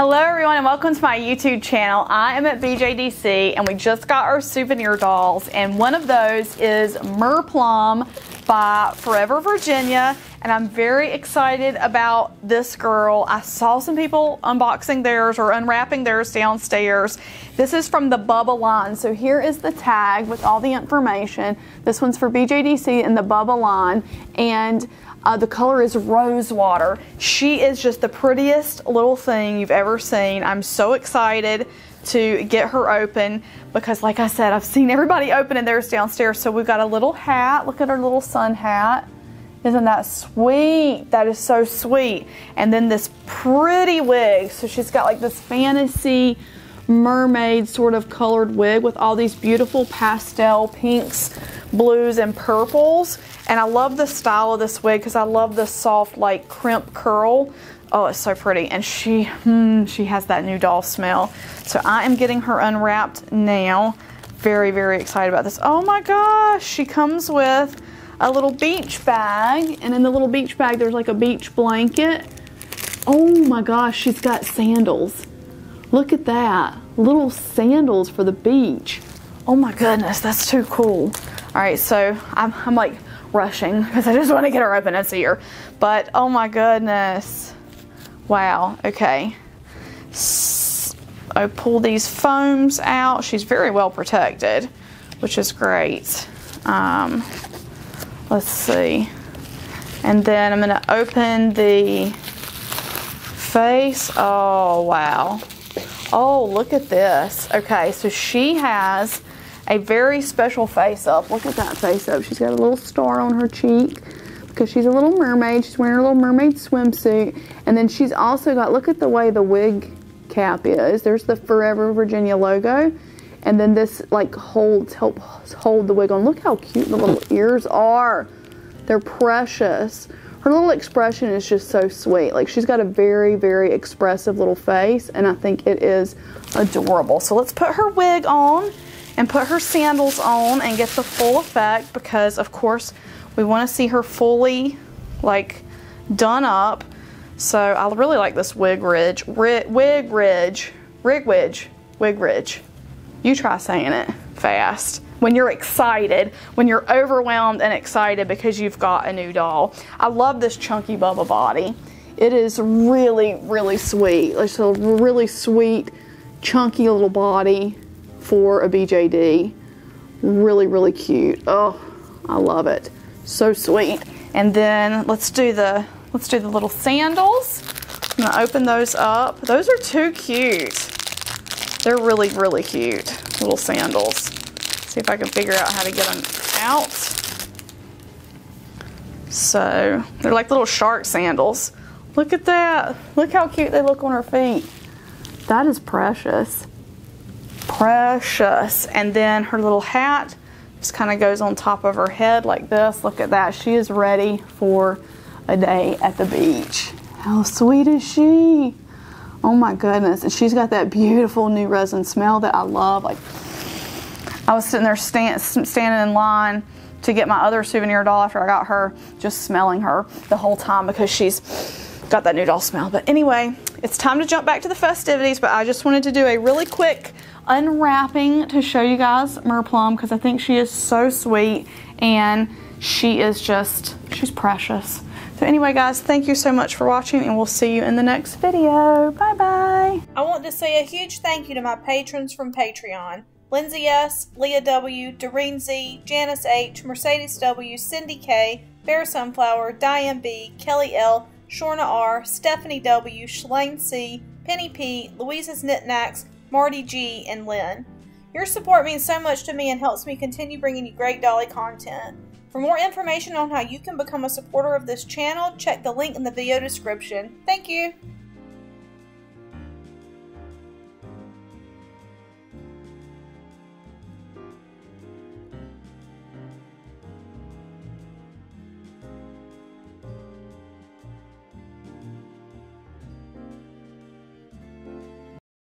Hello everyone and welcome to my YouTube channel. I am at BJDC and we just got our souvenir dolls and one of those is Merplum by Forever Virginia and I'm very excited about this girl. I saw some people unboxing theirs or unwrapping theirs downstairs. This is from the Bubba line. So here is the tag with all the information. This one's for BJDC and the Bubba line and uh, the color is rose water. She is just the prettiest little thing you've ever seen. I'm so excited to get her open because like I said, I've seen everybody opening theirs downstairs. So we've got a little hat. Look at her little sun hat. Isn't that sweet? That is so sweet. And then this pretty wig. So she's got like this fantasy mermaid sort of colored wig with all these beautiful pastel pinks, blues, and purples. And I love the style of this wig because I love the soft like crimp curl. Oh, it's so pretty. And she, hmm, she has that new doll smell. So I am getting her unwrapped now. Very, very excited about this. Oh my gosh, she comes with a little beach bag. And in the little beach bag, there's like a beach blanket. Oh my gosh, she's got sandals. Look at that. Little sandals for the beach. Oh my goodness, that's too cool. All right, so I'm, I'm like rushing because I just want to get her open and see her. But oh my goodness. Wow, okay. I pull these foams out. She's very well protected, which is great. Um, let's see. And then I'm gonna open the face. Oh, wow. Oh, look at this. Okay, so she has a very special face up. Look at that face up. She's got a little star on her cheek because she's a little mermaid. She's wearing a little mermaid swimsuit. And then she's also got, look at the way the wig cap is. There's the Forever Virginia logo. And then this like holds, helps hold the wig on. Look how cute the little ears are. They're precious her little expression is just so sweet. Like she's got a very, very expressive little face and I think it is adorable. So let's put her wig on and put her sandals on and get the full effect because of course we want to see her fully like done up. So I really like this wig ridge, wig ridge, rig ridge, wig ridge. You try saying it fast when you're excited, when you're overwhelmed and excited because you've got a new doll. I love this chunky Bubba body. It is really, really sweet. It's a really sweet, chunky little body for a BJD. Really, really cute. Oh, I love it. So sweet. And then let's do the let's do the little sandals. I'm gonna open those up. Those are too cute. They're really, really cute little sandals. See if I can figure out how to get them out. So they're like little shark sandals. Look at that. Look how cute they look on her feet. That is precious. Precious. And then her little hat just kind of goes on top of her head like this. Look at that. She is ready for a day at the beach. How sweet is she? Oh my goodness. And she's got that beautiful new resin smell that I love. Like I was sitting there stand, standing in line to get my other souvenir doll after I got her, just smelling her the whole time because she's got that new doll smell. But anyway, it's time to jump back to the festivities, but I just wanted to do a really quick unwrapping to show you guys Merplum because I think she is so sweet and she is just, she's precious. So anyway, guys, thank you so much for watching and we'll see you in the next video. Bye-bye. I want to say a huge thank you to my patrons from Patreon. Lindsay S., Leah W., Doreen Z., Janice H., Mercedes W., Cindy K., Bear Sunflower, Diane B., Kelly L., Shorna R., Stephanie W., Shalane C., Penny P., Louisa's Knickknacks, Marty G., and Lynn. Your support means so much to me and helps me continue bringing you great Dolly content. For more information on how you can become a supporter of this channel, check the link in the video description. Thank you!